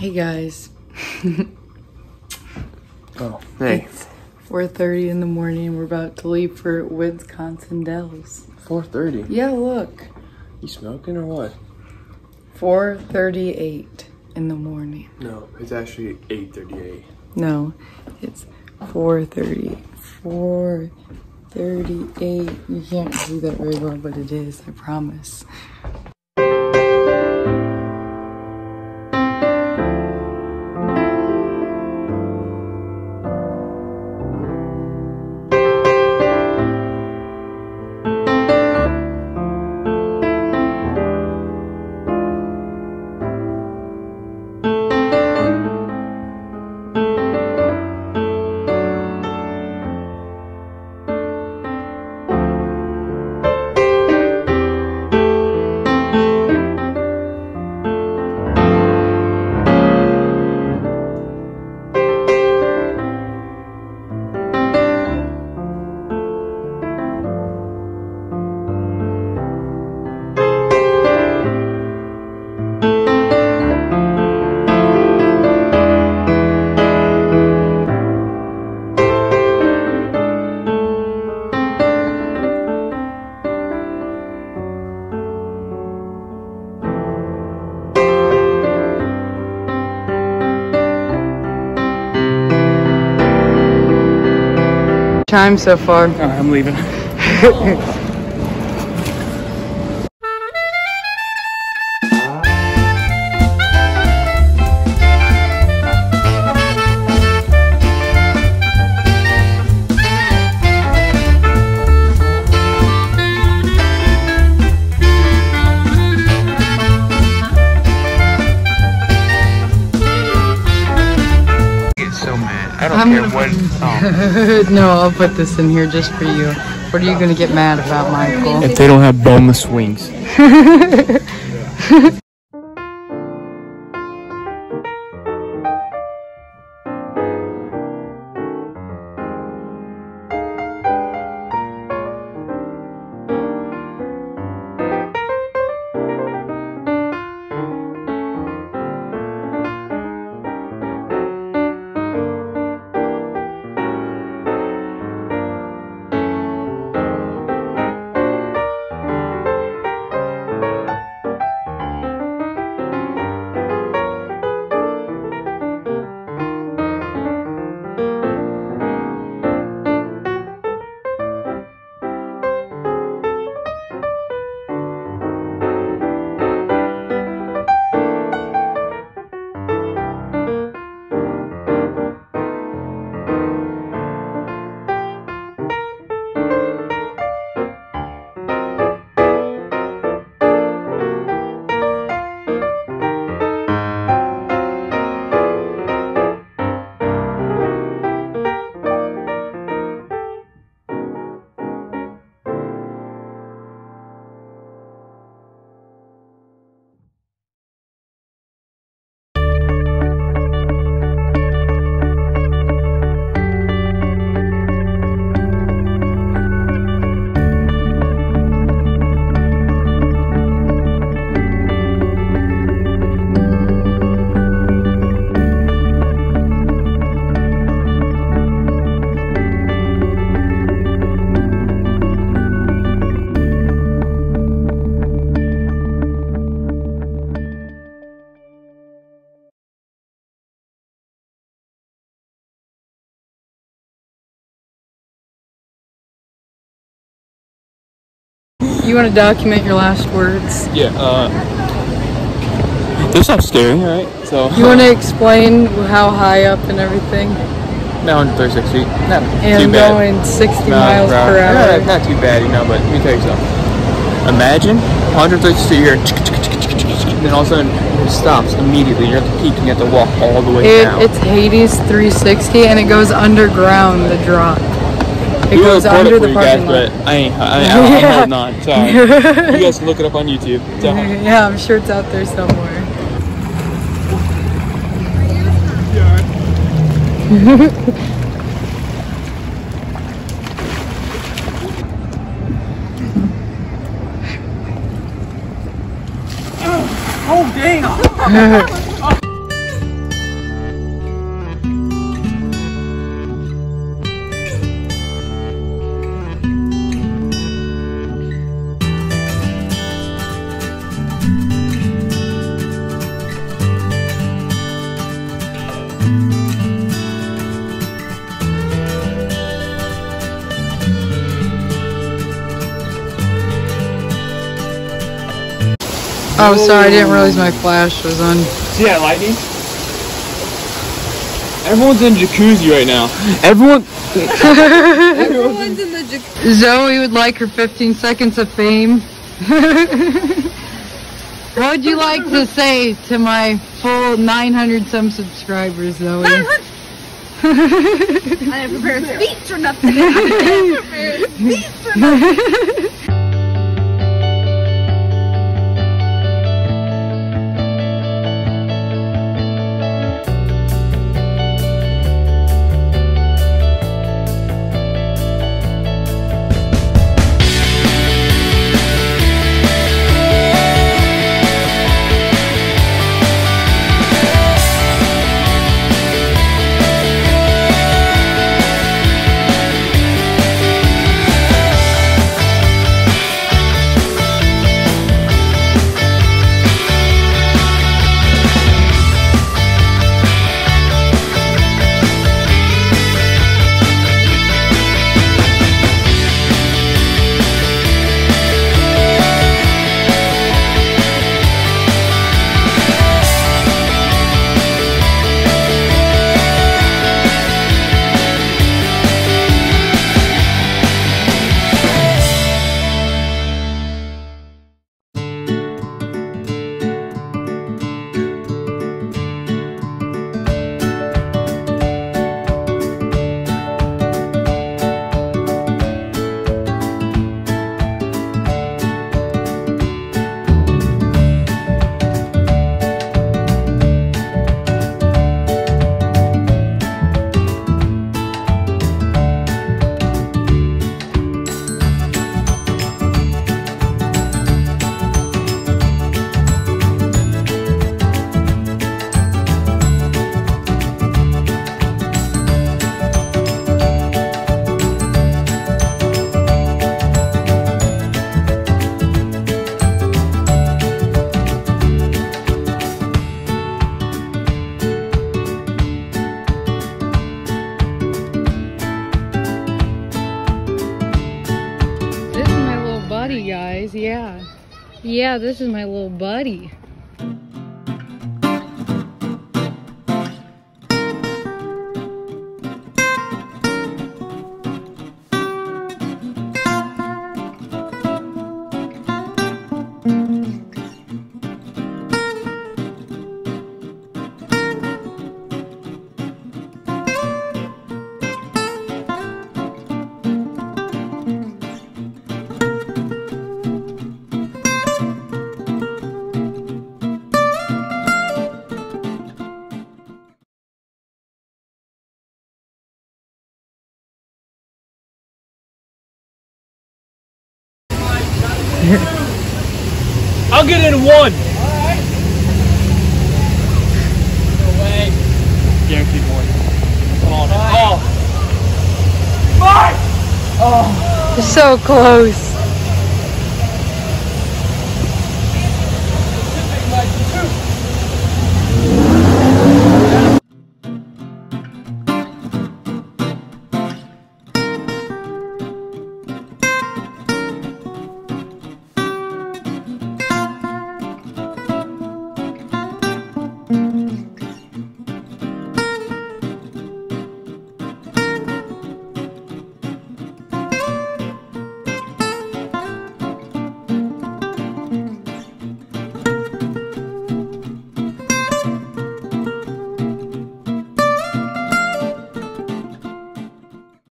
Hey guys. Oh, hey. It's 4.30 in the morning. We're about to leave for Wisconsin Dells. 4.30. Yeah, look. You smoking or what? 4.38 in the morning. No, it's actually 8.38. No, it's 4.30. 4.38. You can't see that very well, but it is, I promise. Time so far. Alright, I'm leaving. get so mad. I don't I'm care gonna what. Oh. no, I'll put this in here just for you. What are you gonna get mad about, Michael? If they don't have boneless wings. You want to document your last words? Yeah, uh. This sounds scary, alright? So. You want to explain how high up and everything? Now 136 feet. Not And too bad. going 60 Miles miles per Yeah, hour. not too bad, you know, but let me tell you something. Imagine 136 feet here, and then all of a sudden it stops immediately. You're at the peak and you have to walk all the way It, down. it's Hades 360 and it goes underground, the drop. It We goes under it the you guys, parking but lot. I ain't. I, I, I'm Yeah. holding on. Sorry. you guys can look it up on YouTube. So. Yeah, I'm sure it's out there somewhere. Oh damn! Oh, sorry, I didn't realize my flash was on. See that lightning? Everyone's in jacuzzi right now. Everyone. Everyone's in the jacuzzi. Zoe would like her 15 seconds of fame. what would you like to say to my full 900 some subscribers, Zoe? I didn't prepare a speech or nothing. I didn't prepare a speech or nothing. Yeah, this is my little buddy. I'll get in one. Guaranteed one. Come on. Oh. Five. So close.